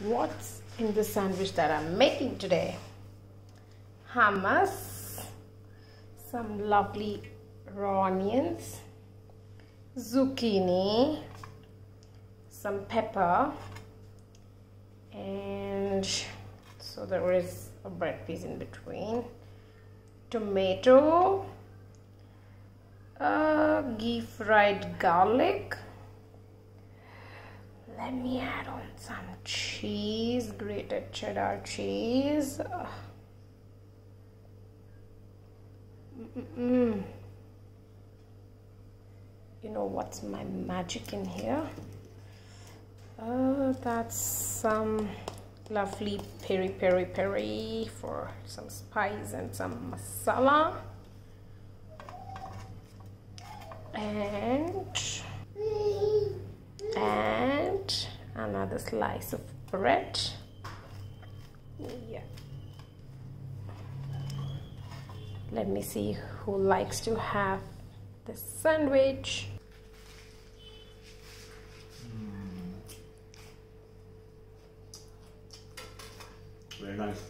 what's in the sandwich that I'm making today. Hummus, some lovely raw onions, zucchini, some pepper, and so there is a bread piece in between, tomato, uh, ghee fried garlic, let me add on some cheese grated cheddar cheese. Mm -mm. you know what's my magic in here? Uh, that's some lovely peri peri peri for some spice and some masala. And and another slice of bread. Yeah. Let me see who likes to have the sandwich. Hmm. Very nice.